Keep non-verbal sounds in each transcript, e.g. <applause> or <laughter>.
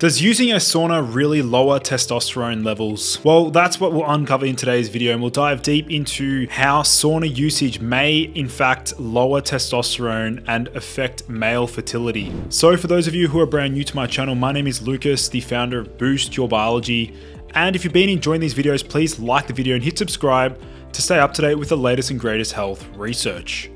Does using a sauna really lower testosterone levels? Well, that's what we'll uncover in today's video and we'll dive deep into how sauna usage may in fact lower testosterone and affect male fertility. So for those of you who are brand new to my channel, my name is Lucas, the founder of Boost Your Biology. And if you've been enjoying these videos, please like the video and hit subscribe to stay up to date with the latest and greatest health research.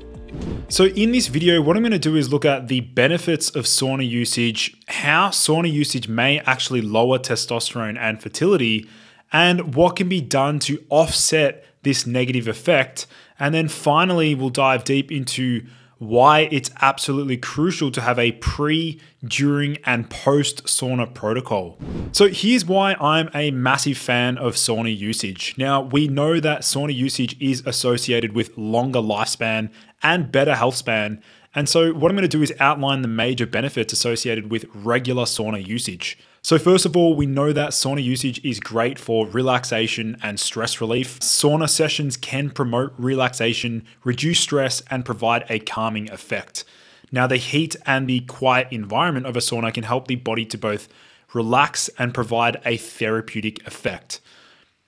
So in this video, what I'm going to do is look at the benefits of sauna usage, how sauna usage may actually lower testosterone and fertility, and what can be done to offset this negative effect. And then finally, we'll dive deep into why it's absolutely crucial to have a pre, during, and post sauna protocol. So, here's why I'm a massive fan of sauna usage. Now, we know that sauna usage is associated with longer lifespan and better health span. And so, what I'm going to do is outline the major benefits associated with regular sauna usage. So, first of all, we know that sauna usage is great for relaxation and stress relief. Sauna sessions can promote relaxation, reduce stress, and provide a calming effect. Now, the heat and the quiet environment of a sauna can help the body to both relax and provide a therapeutic effect.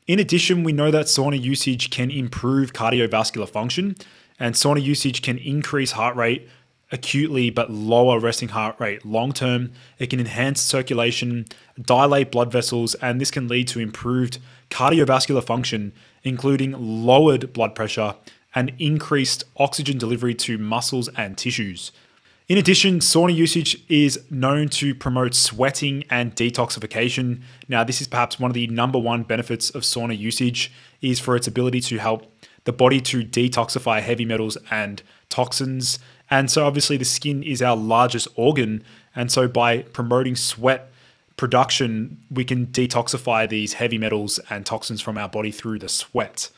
In addition, we know that sauna usage can improve cardiovascular function, and sauna usage can increase heart rate, acutely but lower resting heart rate long term. It can enhance circulation, dilate blood vessels, and this can lead to improved cardiovascular function, including lowered blood pressure and increased oxygen delivery to muscles and tissues. In addition, sauna usage is known to promote sweating and detoxification. Now, this is perhaps one of the number one benefits of sauna usage is for its ability to help the body to detoxify heavy metals and toxins and so, obviously, the skin is our largest organ. And so, by promoting sweat production, we can detoxify these heavy metals and toxins from our body through the sweat.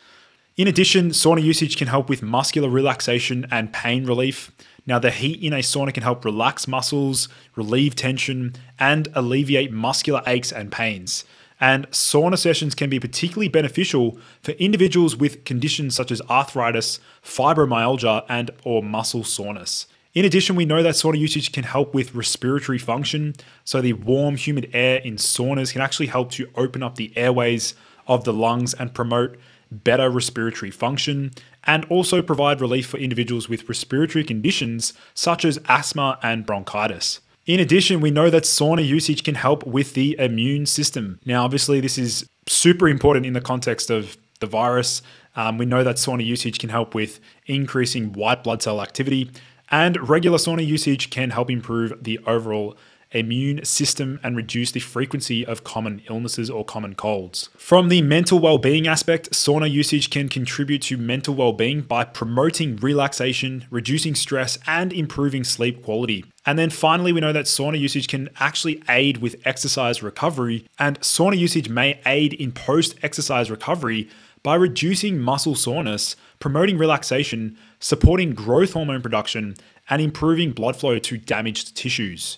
In addition, sauna usage can help with muscular relaxation and pain relief. Now, the heat in a sauna can help relax muscles, relieve tension, and alleviate muscular aches and pains and sauna sessions can be particularly beneficial for individuals with conditions such as arthritis, fibromyalgia, and or muscle soreness. In addition, we know that sauna usage can help with respiratory function. So the warm, humid air in saunas can actually help to open up the airways of the lungs and promote better respiratory function, and also provide relief for individuals with respiratory conditions such as asthma and bronchitis. In addition, we know that sauna usage can help with the immune system. Now, obviously, this is super important in the context of the virus. Um, we know that sauna usage can help with increasing white blood cell activity, and regular sauna usage can help improve the overall immune system and reduce the frequency of common illnesses or common colds. From the mental well-being aspect, sauna usage can contribute to mental well-being by promoting relaxation, reducing stress, and improving sleep quality. And then finally, we know that sauna usage can actually aid with exercise recovery, and sauna usage may aid in post exercise recovery by reducing muscle soreness, promoting relaxation, supporting growth hormone production, and improving blood flow to damaged tissues.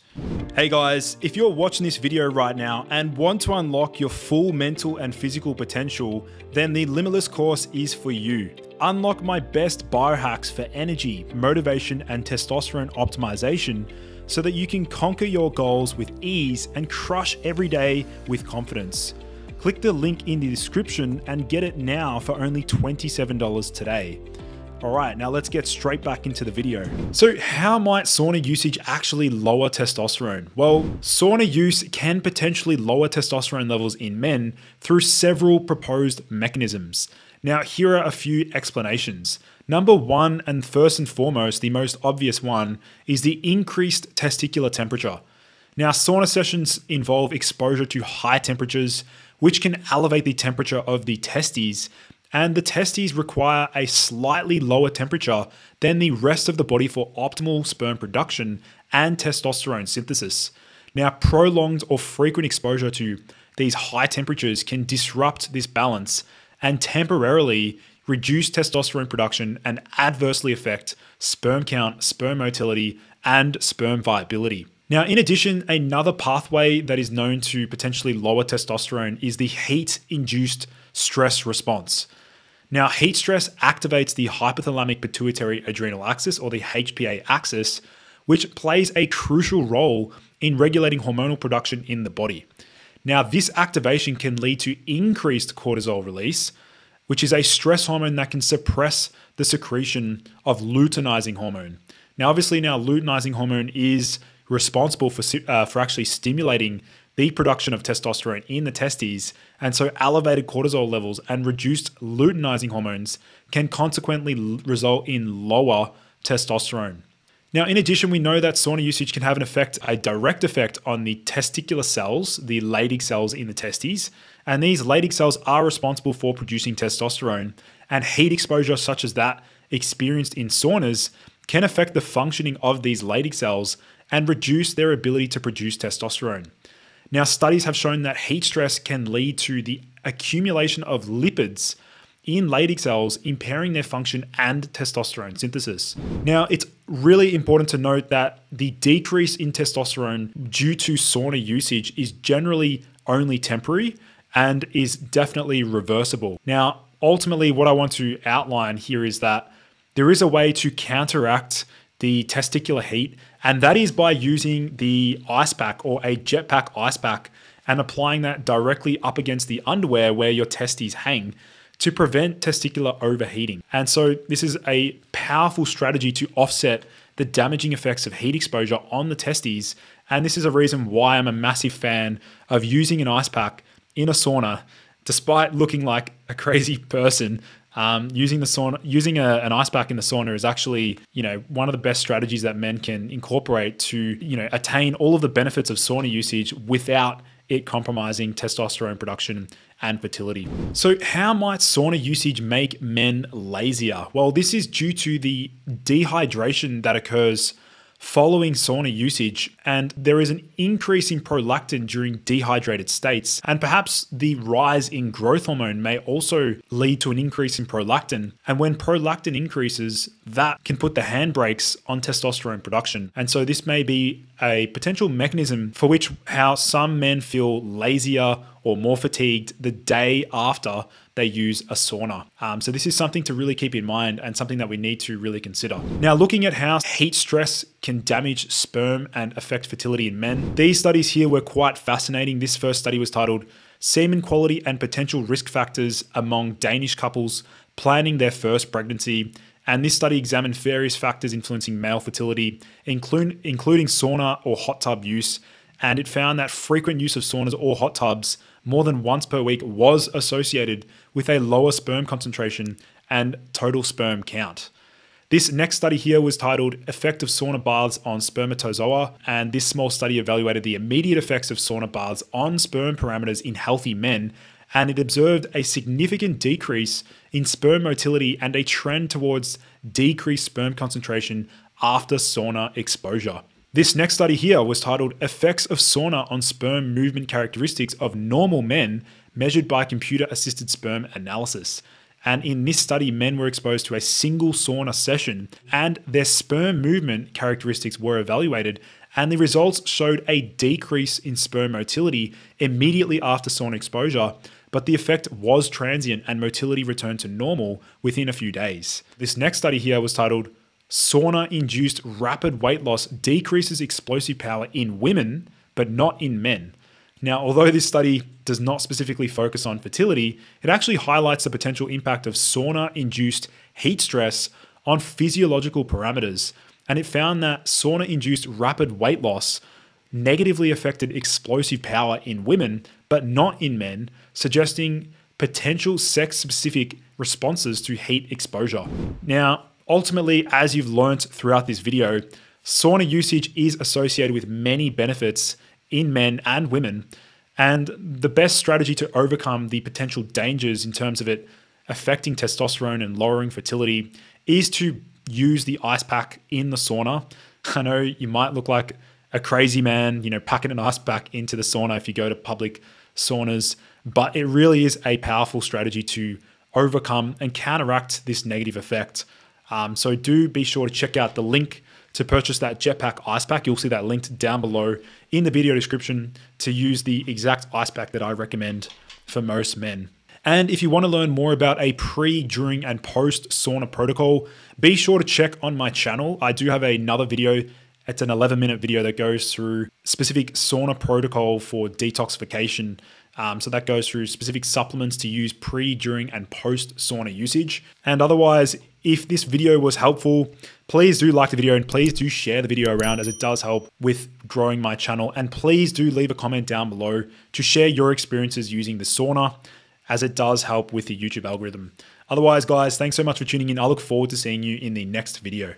Hey guys, if you're watching this video right now and want to unlock your full mental and physical potential, then the Limitless course is for you. Unlock my best biohacks for energy, motivation, and testosterone optimization so that you can conquer your goals with ease and crush every day with confidence. Click the link in the description and get it now for only $27 today. All right, now let's get straight back into the video. So how might sauna usage actually lower testosterone? Well, sauna use can potentially lower testosterone levels in men through several proposed mechanisms. Now, here are a few explanations. Number one, and first and foremost, the most obvious one, is the increased testicular temperature. Now, sauna sessions involve exposure to high temperatures, which can elevate the temperature of the testes, and the testes require a slightly lower temperature than the rest of the body for optimal sperm production and testosterone synthesis. Now, prolonged or frequent exposure to these high temperatures can disrupt this balance and temporarily reduce testosterone production and adversely affect sperm count, sperm motility, and sperm viability. Now, in addition, another pathway that is known to potentially lower testosterone is the heat induced stress response. Now, heat stress activates the hypothalamic pituitary adrenal axis or the HPA axis, which plays a crucial role in regulating hormonal production in the body. Now, this activation can lead to increased cortisol release, which is a stress hormone that can suppress the secretion of luteinizing hormone. Now, obviously, now luteinizing hormone is responsible for, uh, for actually stimulating the production of testosterone in the testes, and so elevated cortisol levels and reduced luteinizing hormones can consequently result in lower testosterone. Now, in addition, we know that sauna usage can have an effect, a direct effect on the testicular cells, the Leydig cells in the testes. And these Leydig cells are responsible for producing testosterone. And heat exposure, such as that experienced in saunas, can affect the functioning of these Leydig cells and reduce their ability to produce testosterone. Now, studies have shown that heat stress can lead to the accumulation of lipids in Leydig cells, impairing their function and testosterone synthesis. Now, it's really important to note that the decrease in testosterone due to sauna usage is generally only temporary and is definitely reversible. Now, ultimately, what I want to outline here is that there is a way to counteract the testicular heat, and that is by using the ice pack or a jetpack ice pack and applying that directly up against the underwear where your testes hang to prevent testicular overheating. And so, this is a powerful strategy to offset the damaging effects of heat exposure on the testes. And this is a reason why I'm a massive fan of using an ice pack in a sauna, despite looking like a <laughs> crazy person. Um, using the sauna, using a, an ice pack in the sauna is actually, you know, one of the best strategies that men can incorporate to, you know, attain all of the benefits of sauna usage without it compromising testosterone production and fertility. So, how might sauna usage make men lazier? Well, this is due to the dehydration that occurs following sauna usage, and there is an increase in prolactin during dehydrated states. And perhaps the rise in growth hormone may also lead to an increase in prolactin. And when prolactin increases, that can put the handbrakes on testosterone production. And so this may be a potential mechanism for which how some men feel lazier or more fatigued the day after they use a sauna. Um, so, this is something to really keep in mind and something that we need to really consider. Now, looking at how heat stress can damage sperm and affect fertility in men, these studies here were quite fascinating. This first study was titled Semen Quality and Potential Risk Factors Among Danish Couples Planning Their First Pregnancy. And this study examined various factors influencing male fertility, include, including sauna or hot tub use. And it found that frequent use of saunas or hot tubs more than once per week was associated with a lower sperm concentration and total sperm count. This next study here was titled Effect of Sauna Baths on Spermatozoa, and this small study evaluated the immediate effects of sauna baths on sperm parameters in healthy men, and it observed a significant decrease in sperm motility and a trend towards decreased sperm concentration after sauna exposure. This next study here was titled Effects of Sauna on Sperm Movement Characteristics of Normal Men Measured by Computer Assisted Sperm Analysis. And in this study, men were exposed to a single sauna session and their sperm movement characteristics were evaluated. And the results showed a decrease in sperm motility immediately after sauna exposure, but the effect was transient and motility returned to normal within a few days. This next study here was titled sauna induced rapid weight loss decreases explosive power in women, but not in men. Now, although this study does not specifically focus on fertility, it actually highlights the potential impact of sauna induced heat stress on physiological parameters. And it found that sauna induced rapid weight loss negatively affected explosive power in women, but not in men, suggesting potential sex specific responses to heat exposure. Now, Ultimately, as you've learnt throughout this video, sauna usage is associated with many benefits in men and women. And the best strategy to overcome the potential dangers in terms of it affecting testosterone and lowering fertility is to use the ice pack in the sauna. <laughs> I know you might look like a crazy man, you know, packing an ice pack into the sauna if you go to public saunas, but it really is a powerful strategy to overcome and counteract this negative effect um, so do be sure to check out the link to purchase that Jetpack ice pack. You'll see that linked down below in the video description to use the exact ice pack that I recommend for most men. And if you want to learn more about a pre, during, and post sauna protocol, be sure to check on my channel. I do have another video It's an 11 minute video that goes through specific sauna protocol for detoxification. Um, so that goes through specific supplements to use pre, during, and post sauna usage. And otherwise, if this video was helpful, please do like the video and please do share the video around as it does help with growing my channel. And please do leave a comment down below to share your experiences using the sauna as it does help with the YouTube algorithm. Otherwise, guys, thanks so much for tuning in. I look forward to seeing you in the next video.